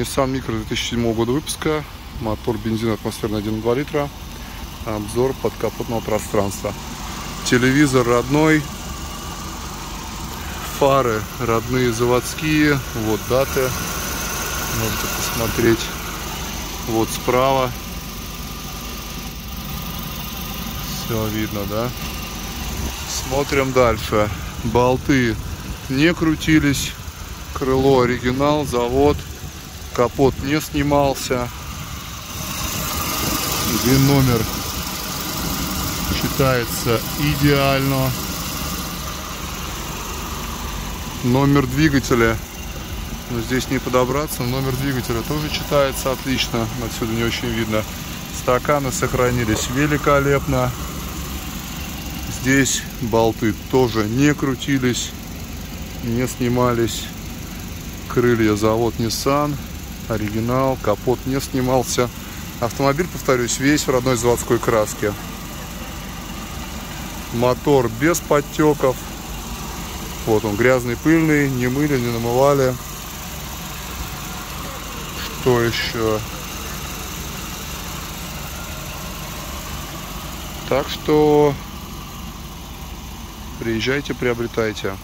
Nissan Micro 2007 года выпуска. Мотор бензин атмосферный 1,2 литра. Обзор подкапотного пространства. Телевизор родной. Фары родные заводские. Вот даты. Можете посмотреть. Вот справа. Все видно, да? Смотрим дальше. Болты не крутились. Крыло оригинал, завод. Капот не снимался. Вин номер читается идеально. Номер двигателя. Но здесь не подобраться. Номер двигателя тоже читается отлично. Отсюда не очень видно. Стаканы сохранились великолепно. Здесь болты тоже не крутились, не снимались. Крылья завод Nissan, оригинал, капот не снимался. Автомобиль, повторюсь, весь в родной заводской краске. Мотор без подтеков. Вот он, грязный, пыльный, не мыли, не намывали. Что еще? Так что Приезжайте, приобретайте.